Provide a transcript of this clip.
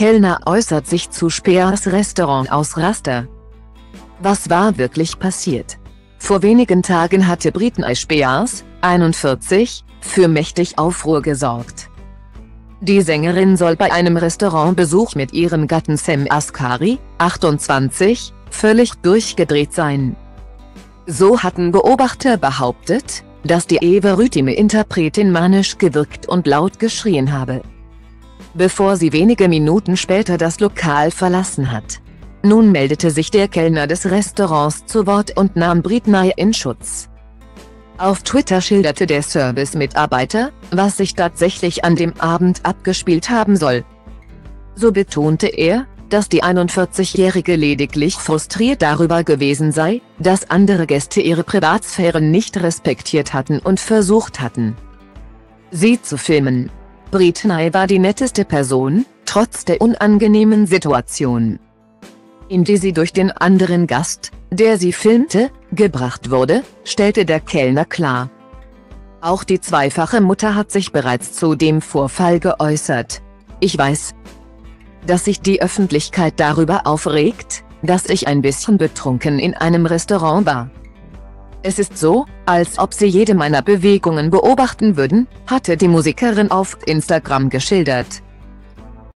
Kellner äußert sich zu Speers Restaurant aus Raster. Was war wirklich passiert? Vor wenigen Tagen hatte Britney Spears, 41, für mächtig Aufruhr gesorgt. Die Sängerin soll bei einem Restaurantbesuch mit ihrem Gatten Sam Ascari, 28, völlig durchgedreht sein. So hatten Beobachter behauptet, dass die Everythime-Interpretin manisch gewirkt und laut geschrien habe. Bevor sie wenige Minuten später das Lokal verlassen hat. Nun meldete sich der Kellner des Restaurants zu Wort und nahm Britney in Schutz. Auf Twitter schilderte der Service-Mitarbeiter, was sich tatsächlich an dem Abend abgespielt haben soll. So betonte er, dass die 41-Jährige lediglich frustriert darüber gewesen sei, dass andere Gäste ihre Privatsphäre nicht respektiert hatten und versucht hatten, sie zu filmen. Britney war die netteste Person, trotz der unangenehmen Situation in die sie durch den anderen Gast, der sie filmte, gebracht wurde, stellte der Kellner klar. Auch die zweifache Mutter hat sich bereits zu dem Vorfall geäußert. Ich weiß, dass sich die Öffentlichkeit darüber aufregt, dass ich ein bisschen betrunken in einem Restaurant war. Es ist so, als ob sie jede meiner Bewegungen beobachten würden, hatte die Musikerin auf Instagram geschildert.